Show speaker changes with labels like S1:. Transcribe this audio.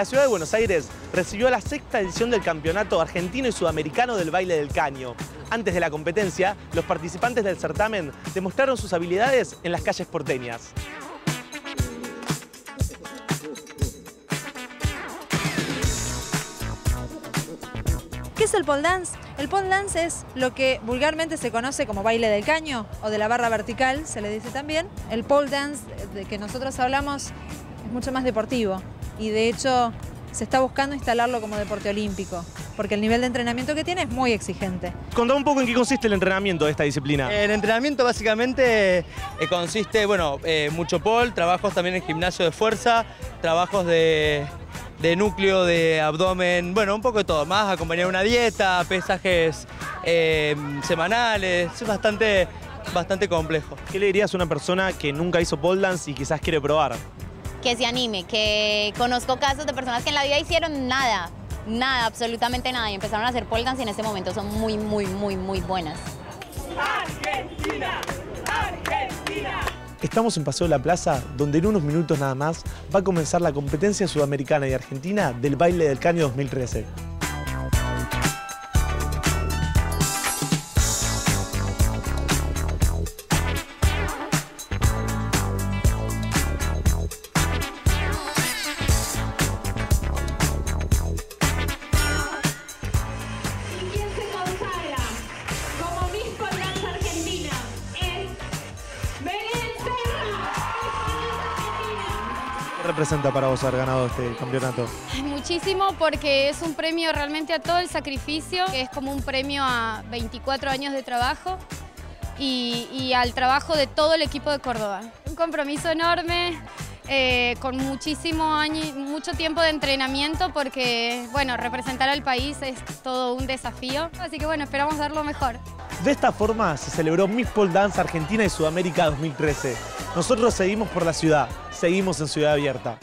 S1: La ciudad de Buenos Aires recibió la sexta edición del Campeonato Argentino y Sudamericano del Baile del Caño. Antes de la competencia, los participantes del certamen demostraron sus habilidades en las calles porteñas.
S2: ¿Qué es el pole dance? El pole dance es lo que vulgarmente se conoce como baile del caño o de la barra vertical, se le dice también. El pole dance de que nosotros hablamos es mucho más deportivo y de hecho se está buscando instalarlo como deporte olímpico, porque el nivel de entrenamiento que tiene es muy exigente.
S1: Contá un poco en qué consiste el entrenamiento de esta disciplina.
S3: El entrenamiento básicamente eh, consiste, bueno, eh, mucho pole, trabajos también en gimnasio de fuerza, trabajos de, de núcleo, de abdomen, bueno, un poco de todo, más acompañar una dieta, pesajes eh, semanales, es bastante, bastante complejo.
S1: ¿Qué le dirías a una persona que nunca hizo pole dance y quizás quiere probar?
S4: Que se anime, que conozco casos de personas que en la vida hicieron nada, nada, absolutamente nada, y empezaron a hacer pole dance y en este momento son muy, muy, muy, muy buenas.
S1: Argentina, Argentina. Estamos en Paseo de la Plaza, donde en unos minutos nada más va a comenzar la competencia sudamericana y argentina del baile del caño 2013. ¿Qué representa para vos haber ganado este campeonato?
S5: Muchísimo porque es un premio realmente a todo el sacrificio, que es como un premio a 24 años de trabajo y, al trabajo de todo el equipo de Córdoba. Un compromiso enorme, eh, con muchísimo año, mucho tiempo de entrenamiento porque, bueno, representar al país es todo un desafío. Así que, bueno, esperamos dar lo mejor.
S1: De esta forma se celebró Miss Pole Dance Argentina y Sudamérica 2013. Nosotros seguimos por la ciudad, seguimos en Ciudad Abierta.